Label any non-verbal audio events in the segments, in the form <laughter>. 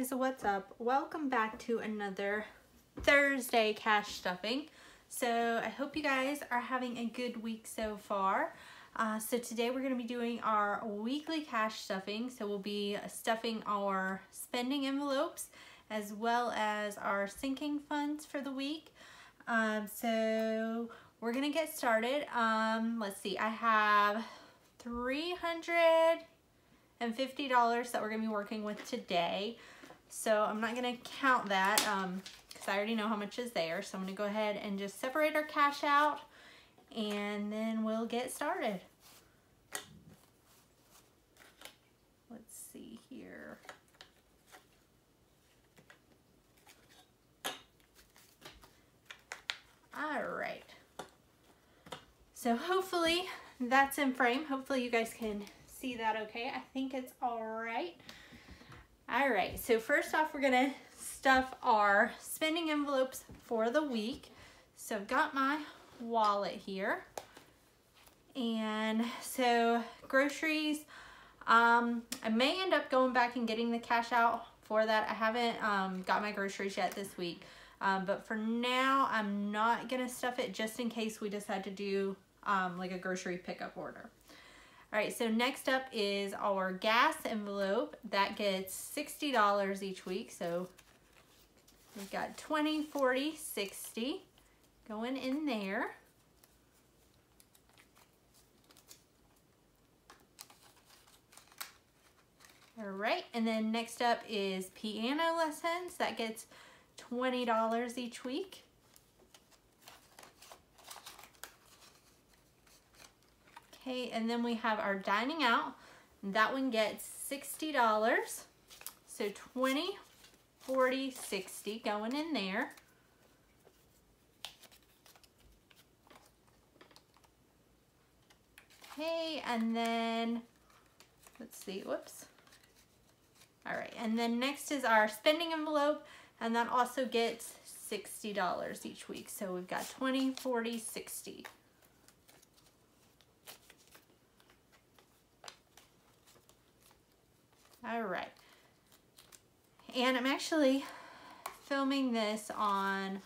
guys, what's up? Welcome back to another Thursday cash stuffing. So I hope you guys are having a good week so far. Uh, so today we're going to be doing our weekly cash stuffing. So we'll be stuffing our spending envelopes as well as our sinking funds for the week. Um, so we're going to get started. Um, let's see, I have 300 and $50 that we're gonna be working with today. So I'm not gonna count that because um, I already know how much is there. So I'm gonna go ahead and just separate our cash out and then we'll get started. Let's see here. All right. So hopefully that's in frame. Hopefully you guys can see that okay. I think it's all right. All right, so first off, we're gonna stuff our spending envelopes for the week. So I've got my wallet here. And so groceries, um, I may end up going back and getting the cash out for that. I haven't um, got my groceries yet this week. Um, but for now, I'm not gonna stuff it just in case we decide to do um, like a grocery pickup order. All right, so next up is our gas envelope. That gets $60 each week. So we've got 20, 40, 60 going in there. All right, and then next up is piano lessons. That gets $20 each week. Okay, and then we have our dining out. That one gets $60. So 20, 40, 60 going in there. Okay, and then, let's see, whoops. All right, and then next is our spending envelope, and that also gets $60 each week. So we've got 20, 40, 60. All right. And I'm actually filming this on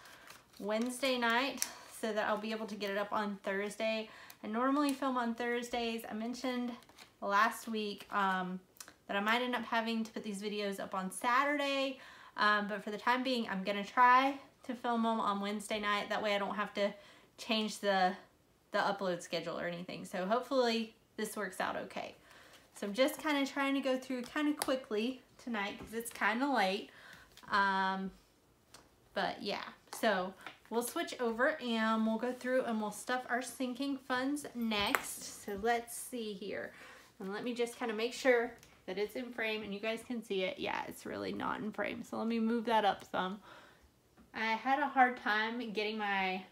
Wednesday night so that I'll be able to get it up on Thursday. I normally film on Thursdays. I mentioned last week um, that I might end up having to put these videos up on Saturday, um, but for the time being, I'm gonna try to film them on Wednesday night. That way I don't have to change the, the upload schedule or anything. So hopefully this works out okay. So I'm just kind of trying to go through kind of quickly tonight because it's kind of late. Um, but yeah, so we'll switch over and we'll go through and we'll stuff our sinking funds next. So let's see here. And let me just kind of make sure that it's in frame and you guys can see it. Yeah, it's really not in frame. So let me move that up some. I had a hard time getting my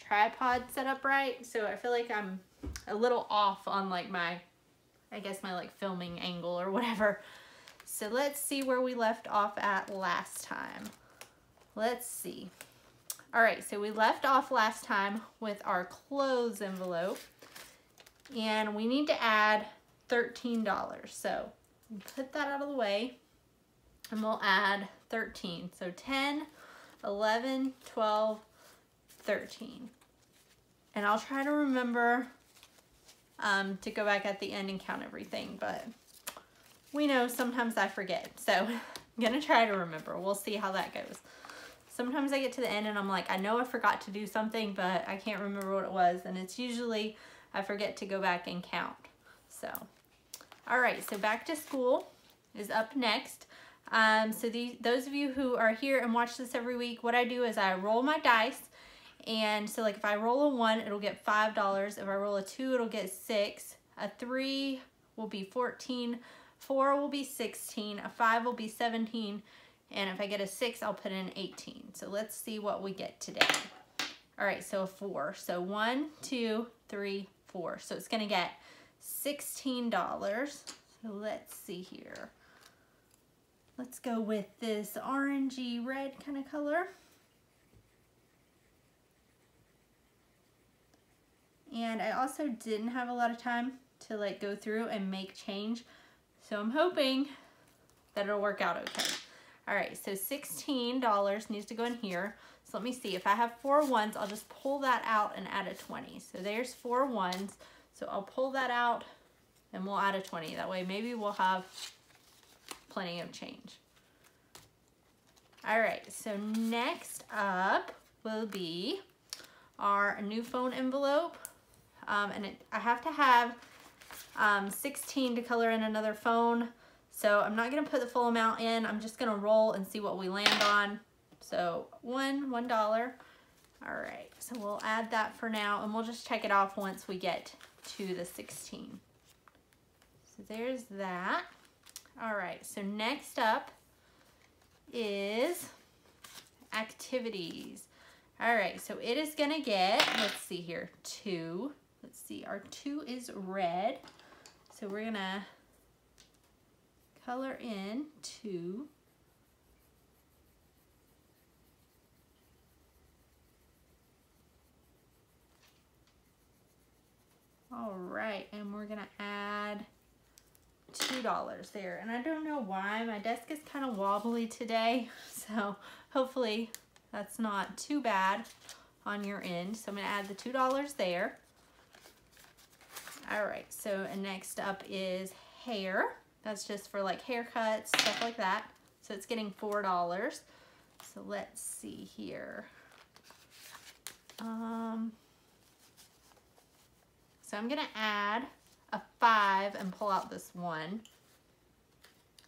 tripod set up right. So I feel like I'm a little off on like my I guess my like filming angle or whatever. So let's see where we left off at last time. Let's see. All right, so we left off last time with our clothes envelope and we need to add $13. So put that out of the way and we'll add 13. So 10, 11, 12, 13. And I'll try to remember um, to go back at the end and count everything, but we know sometimes I forget. So I'm <laughs> gonna try to remember. We'll see how that goes. Sometimes I get to the end and I'm like, I know I forgot to do something, but I can't remember what it was. And it's usually I forget to go back and count. So, all right, so back to school is up next. Um, so these, those of you who are here and watch this every week, what I do is I roll my dice and so like if I roll a one, it'll get $5. If I roll a two, it'll get six. A three will be 14. Four will be 16. A five will be 17. And if I get a six, I'll put in 18. So let's see what we get today. All right, so a four. So one, two, three, four. So it's gonna get $16. So let's see here. Let's go with this orangey red kind of color. And I also didn't have a lot of time to like go through and make change. So I'm hoping that it'll work out okay. All right, so $16 needs to go in here. So let me see, if I have four ones, I'll just pull that out and add a 20. So there's four ones. So I'll pull that out and we'll add a 20. That way maybe we'll have plenty of change. All right, so next up will be our new phone envelope. Um, and it, I have to have um, 16 to color in another phone. So I'm not gonna put the full amount in. I'm just gonna roll and see what we land on. So one, one dollar. All right, so we'll add that for now and we'll just check it off once we get to the 16. So there's that. All right, so next up is activities. All right, so it is gonna get, let's see here, two. Let's see, our two is red. So we're gonna color in two. All right, and we're gonna add $2 there. And I don't know why, my desk is kind of wobbly today, <laughs> so hopefully that's not too bad on your end. So I'm gonna add the $2 there. All right, so next up is hair. That's just for like haircuts, stuff like that. So it's getting $4. So let's see here. Um, so I'm gonna add a five and pull out this one.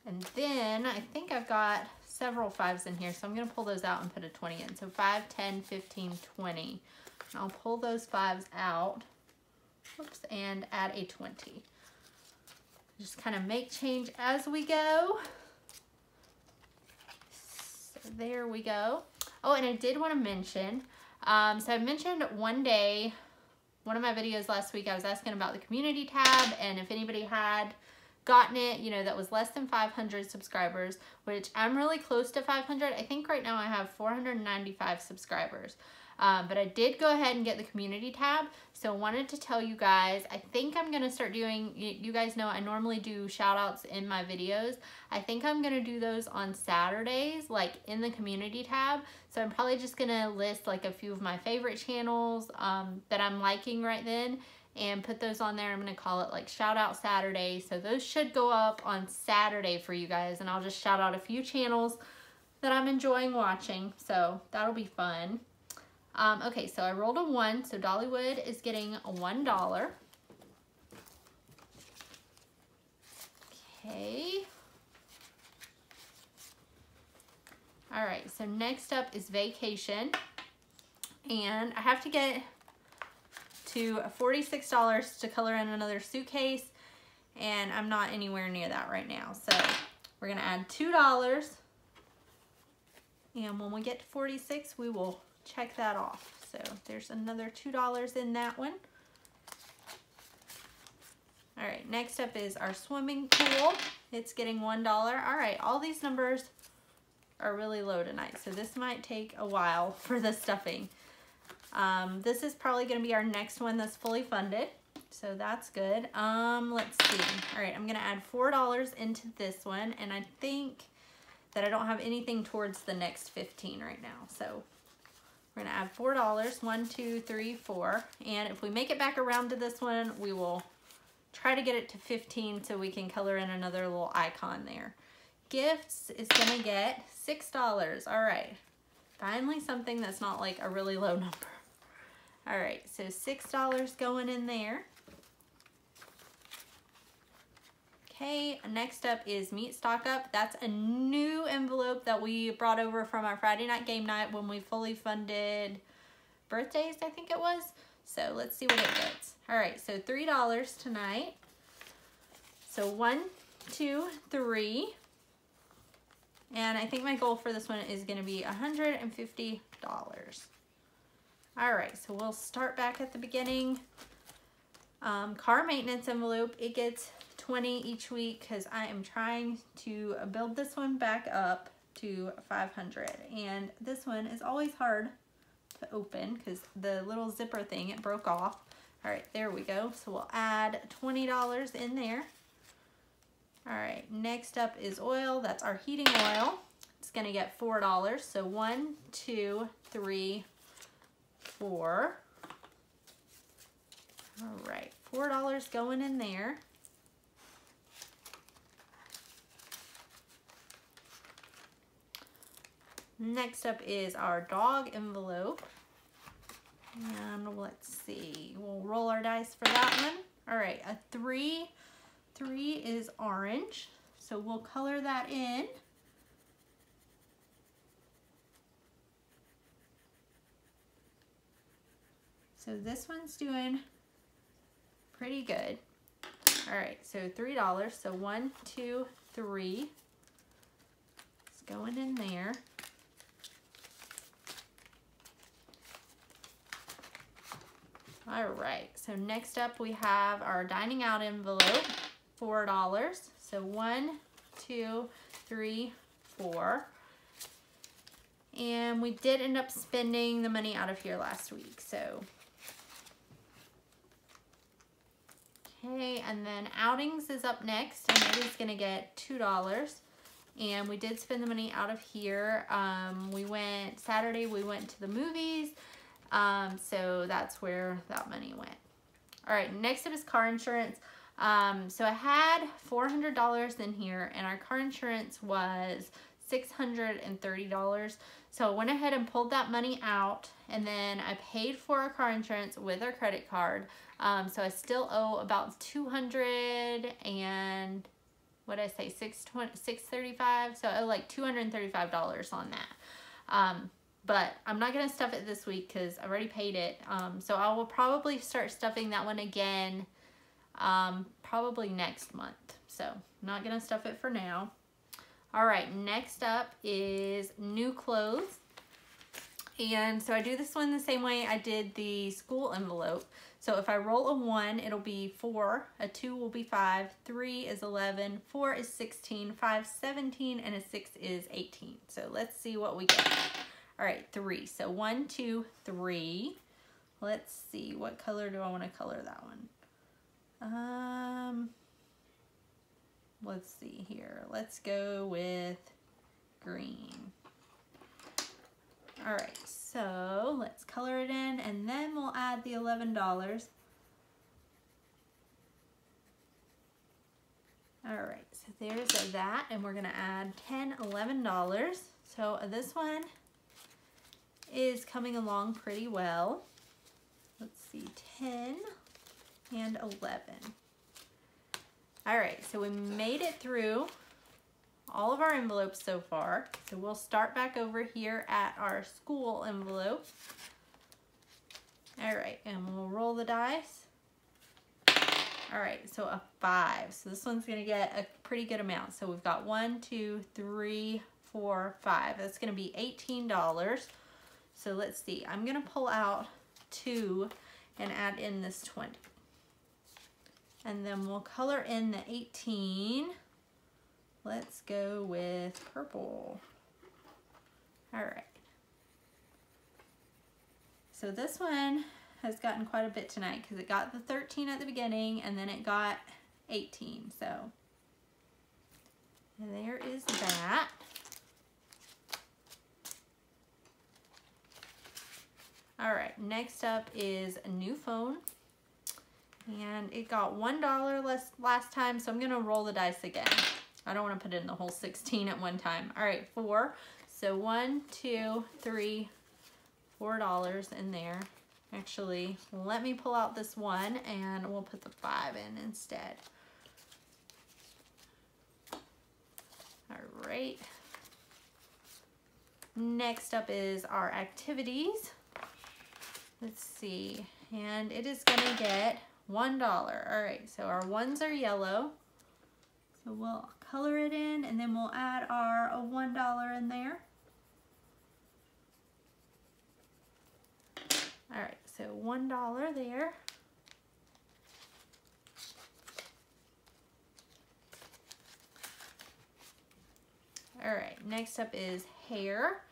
And then I think I've got several fives in here, so I'm gonna pull those out and put a 20 in. So 5, 10, 15, 20. I'll pull those fives out, Oops, and add a 20. Just kind of make change as we go. So there we go. Oh, and I did want to mention, um, so I mentioned one day, one of my videos last week, I was asking about the community tab and if anybody had gotten it, you know, that was less than 500 subscribers, which I'm really close to 500. I think right now I have 495 subscribers. Um, but I did go ahead and get the community tab. So wanted to tell you guys, I think I'm to start doing, you guys know I normally do shout outs in my videos. I think I'm to do those on Saturdays, like in the community tab. So I'm probably just to list like a few of my favorite channels um, that I'm liking right then and put those on there. I'm to call it like shout out Saturday. So those should go up on Saturday for you guys. And I'll just shout out a few channels that I'm enjoying watching. So that'll be fun. Um, okay, so I rolled a one, so Dollywood is getting one dollar. Okay. All right, so next up is vacation. And I have to get to $46 to color in another suitcase. And I'm not anywhere near that right now. So we're gonna add $2. And when we get to 46, we will check that off. So there's another $2 in that one. All right, next up is our swimming pool. It's getting $1. All right, all these numbers are really low tonight, so this might take a while <laughs> for the stuffing. Um, this is probably gonna be our next one that's fully funded, so that's good. Um, let's see. All right, I'm gonna add $4 into this one, and I think that I don't have anything towards the next 15 right now, so we're gonna add $4, one, two, three, four. And if we make it back around to this one, we will try to get it to 15 so we can color in another little icon there. Gifts is gonna get $6. All right, finally something that's not like a really low <laughs> number. All right, so $6 going in there. Okay, next up is Meat Stock Up. That's a new envelope that we brought over from our Friday night game night when we fully funded birthdays, I think it was. So let's see what it gets. All right, so $3 tonight. So one, two, three. And I think my goal for this one is gonna be $150. All right, so we'll start back at the beginning. Um, car maintenance envelope, it gets 20 each week because I am trying to build this one back up to 500 and this one is always hard to open because the little zipper thing it broke off all right there we go so we'll add $20 in there all right next up is oil that's our heating oil It's gonna get $4. So one, two, three, four. All right, $4 going in there. Next up is our dog envelope. And let's see, we'll roll our dice for that one. All right, a three, three is orange. So we'll color that in. So this one's doing pretty good. All right, so $3. So one, two, three. It's going in there. All right, so next up we have our dining out envelope, $4. So one, two, three, four. And we did end up spending the money out of here last week, so. Okay, and then outings is up next, and it is gonna get $2. And we did spend the money out of here. Um, we went, Saturday we went to the movies, um, so that's where that money went. All right, next up is car insurance. Um, so I had $400 in here and our car insurance was $630. So I went ahead and pulled that money out and then I paid for our car insurance with our credit card. Um, so I still owe about 200 and what I say, 635 So I owe like $235 on that. Um, but I'm not to stuff it this week because I already paid it. Um, so I will probably start stuffing that one again um, probably next month. So not to stuff it for now. All right, next up is new clothes. And so I do this one the same way I did the school envelope. So if I roll a one, it'll be four, a two will be five, three is 11, four is 16, five, 17, and a six is 18. So let's see what we get. All right, three. So one, two, three. Let's see, what color do I want to color that one? Um, let's see here. Let's go with green. All right, so let's color it in and then we'll add the $11. All right, so there's that and we're gonna add 10, $11. So this one is coming along pretty well. Let's see, 10 and 11. All right, so we made it through all of our envelopes so far. So we'll start back over here at our school envelope. All right, and we'll roll the dice. All right, so a five. So this one's gonna get a pretty good amount. So we've got one, two, three, four, five. That's gonna be $18. So let's see, I'm gonna pull out two and add in this 20. And then we'll color in the 18. Let's go with purple. All right. So this one has gotten quite a bit tonight because it got the 13 at the beginning and then it got 18. So and there is that. All right, next up is a new phone. And it got $1 less last time, so I'm gonna roll the dice again. I don't wanna put in the whole 16 at one time. All right, four. So one, two, three, four dollars in there. Actually, let me pull out this one and we'll put the five in instead. All right. Next up is our activities. Let's see. And it is going to get $1. All right, so our ones are yellow. So we'll color it in and then we'll add our a $1 in there. All right, so $1 there. All right, next up is hair,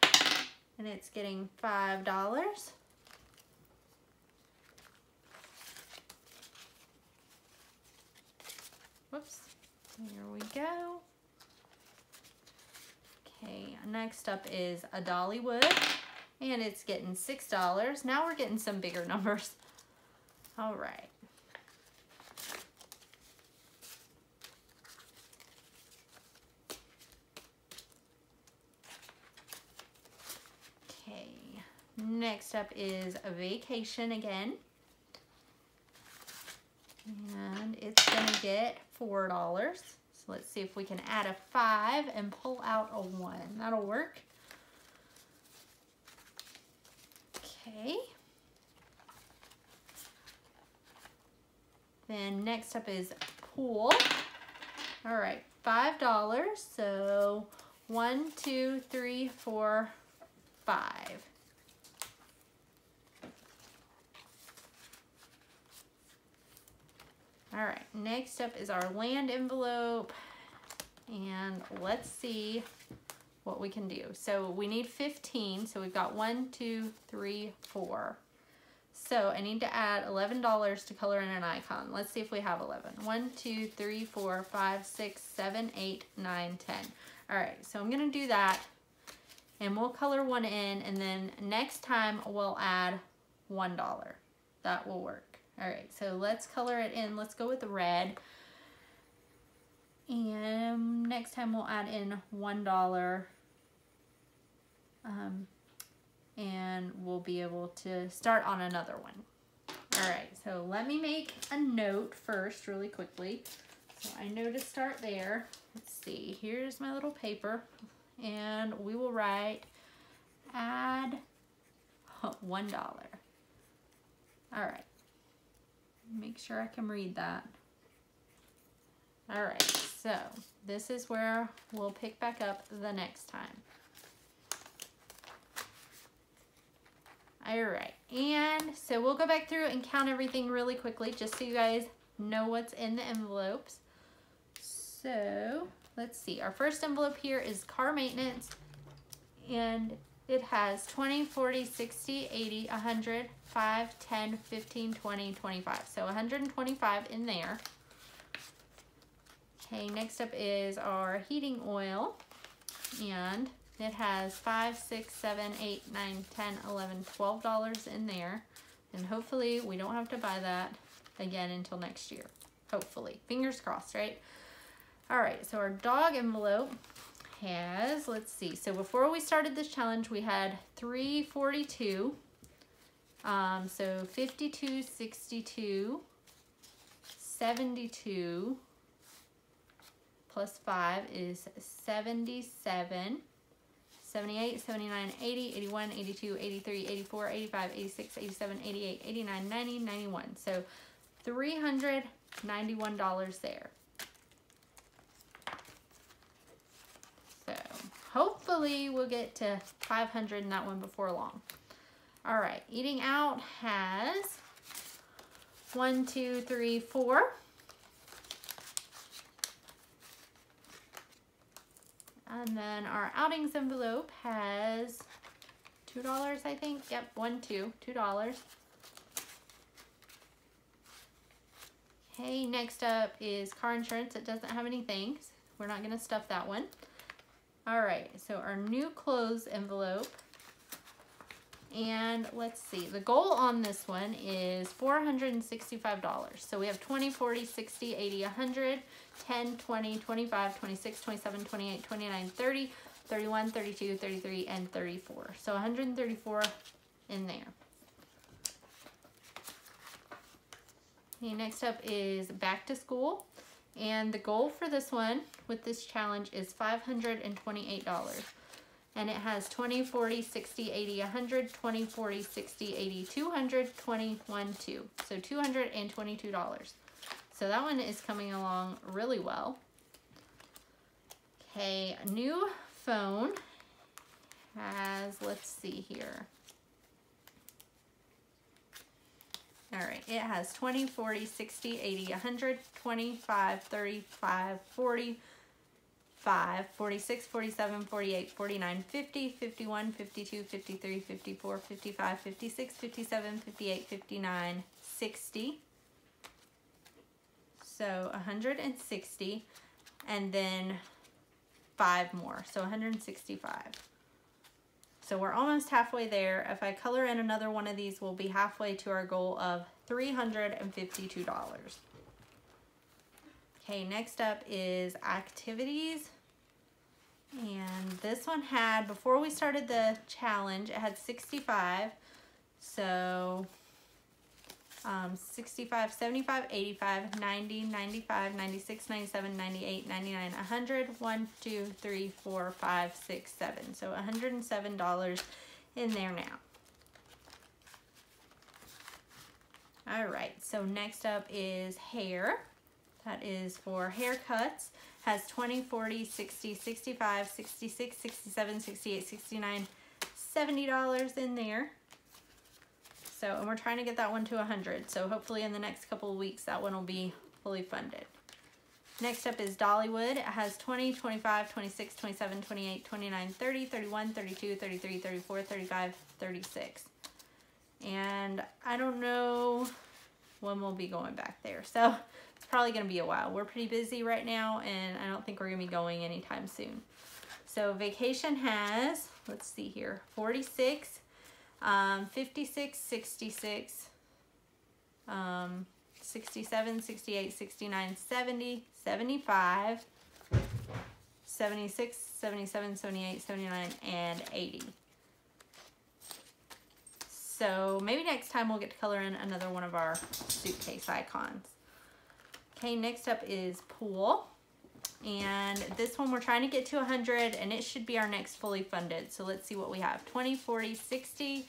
and it's getting $5. Whoops. Here we go. Okay, next up is a Dollywood, and it's getting $6. Now we're getting some bigger <laughs> numbers. All right. Okay, next up is a vacation again. And it's gonna get $4. So let's see if we can add a five and pull out a one. That'll work. Okay. Then next up is pool. All right, $5. So one, two, three, four, five. All right, next up is our land envelope. And let's see what we can do. So we need 15. So we've got one, two, three, four. So I need to add $11 to color in an icon. Let's see if we have 11. 1, 2, 3, 4, 5, 6, 7, 8, 9, 10. All right, so I'm gonna do that and we'll color one in and then next time we'll add $1. That will work. All right, so let's color it in. Let's go with red. And next time we'll add in $1. Um, and we'll be able to start on another one. All right, so let me make a note first really quickly. So I know to start there. Let's see, here's my little paper and we will write add <laughs> $1. All right, make sure I can read that. All right, so this is where we'll pick back up the next time. All right, and so we'll go back through and count everything really quickly just so you guys know what's in the envelopes. So let's see, our first envelope here is car maintenance and it has 20, 40, 60, 80, 100, 5, 10, 15, 20, 25. So 125 in there. Okay, next up is our heating oil and it has five, six, seven, eight, nine, 10, 11, 12 dollars in there. And hopefully we don't have to buy that again until next year. Hopefully. Fingers crossed, right? All right, so our dog envelope has, let's see. So before we started this challenge, we had 342. Um, so 52, 62, 72 plus 5 is 77. 78, 79, 80, 81, 82, 83, 84, 85, 86, 87, 88, 89, 90, 91. So $391 there. So hopefully we'll get to 500 in that one before long. All right, eating out has one, two, three, four. And then our outings envelope has $2, I think. Yep, one, two, $2. Okay, next up is car insurance. It doesn't have any things. We're not going to stuff that one. All right, so our new clothes envelope. And let's see, the goal on this one is $465. So we have 20, 40, 60, 80, 100, 10, 20, 25, 26, 27, 28, 29, 30, 31, 32, 33, and 34. So 134 in there. Okay, next up is back to school. And the goal for this one with this challenge is $528. And it has 20, 40, 60, 80, 100, 20, 40, 60, 80, 200, 21, 2. So $222. So that one is coming along really well. Okay, new phone has, let's see here. All right, it has 20, 40, 60, 80, 100, 25, 35, 40, 5, 46, 47, 48, 49, 50, 51, 52, 53, 54, 55, 56, 57, 58, 59, 60. So 160. And then five more, so 165. So we're almost halfway there. If I color in another one of these, we'll be halfway to our goal of $352. Okay, next up is activities. And this one had, before we started the challenge, it had 65. So um, 65, 75, 85, 90, 95, 96, 97, 98, 99, 100, 1, 2, 3, 4, 5, 6, 7. So $107 in there now. All right, so next up is hair. That is for haircuts. Has 20, 40, 60, 65, 66, 67, 68, 69, $70 in there. So, and we're trying to get that one to 100. So hopefully in the next couple of weeks, that one will be fully funded. Next up is Dollywood. It has 20, 25, 26, 27, 28, 29, 30, 31, 32, 33, 34, 35, 36. And I don't know when we'll be going back there. So it's probably going to be a while. We're pretty busy right now and I don't think we're going to be going anytime soon. So vacation has, let's see here, 46, um, 56, 66, um, 67, 68, 69, 70, 75, 76, 77, 78, 79, and 80. So maybe next time we'll get to color in another one of our suitcase icons. Okay, next up is pool. And this one we're trying to get to 100 and it should be our next fully funded. So let's see what we have. 20, 40, 60,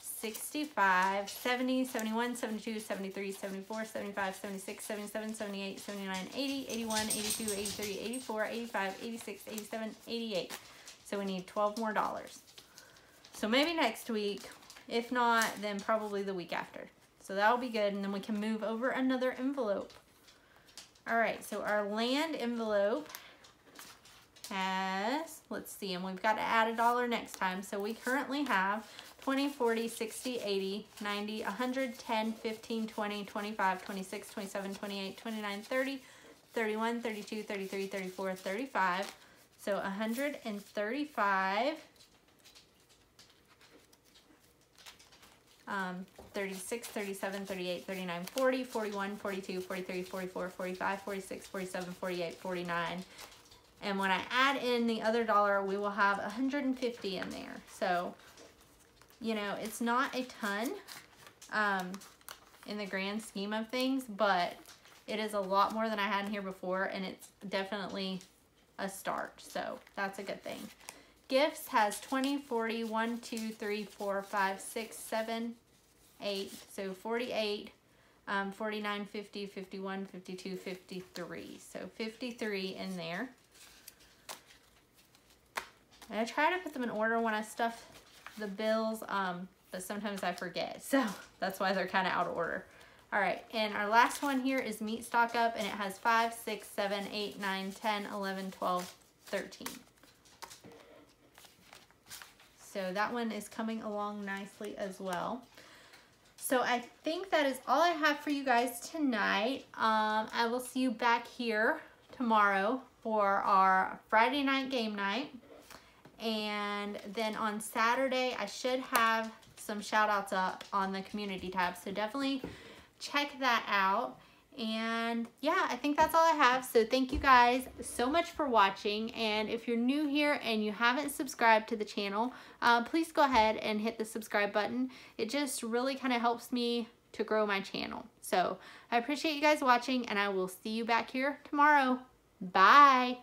65, 70, 71, 72, 73, 74, 75, 76, 77, 78, 79, 80, 81, 82, 83, 84, 85, 86, 87, 88. So we need 12 more dollars. So maybe next week. If not, then probably the week after. So that'll be good. And then we can move over another envelope. All right, so our land envelope has, let's see, and we've got to add a dollar next time. So we currently have 20, 40, 60, 80, 90, 100, 10, 15, 20, 25, 26, 27, 28, 29, 30, 31, 32, 33, 34, 35. So 135 um, 36, 37, 38, 39, 40, 41, 42, 43, 44, 45, 46, 47, 48, 49. And when I add in the other dollar, we will have 150 in there. So, you know, it's not a ton um, in the grand scheme of things, but it is a lot more than I had in here before, and it's definitely a start. So that's a good thing. Gifts has 20, 40, 1, 2, 3, 4, 5, 6, 7, 8. So 48, um, 49, 50, 51, 52, 53. So 53 in there. And I try to put them in order when I stuff the bills, um, but sometimes I forget. So <laughs> that's why they're kind of out of order. All right, and our last one here is meat stock up, and it has 5, 6, 7, 8, 9, 10, 11, 12, 13. So that one is coming along nicely as well. So I think that is all I have for you guys tonight. Um, I will see you back here tomorrow for our Friday night game night. And then on Saturday, I should have some shout outs up on the community tab. So definitely check that out. And yeah, I think that's all I have. So thank you guys so much for watching. And if you're new here and you haven't subscribed to the channel, uh, please go ahead and hit the subscribe button. It just really kind of helps me to grow my channel. So I appreciate you guys watching and I will see you back here tomorrow. Bye.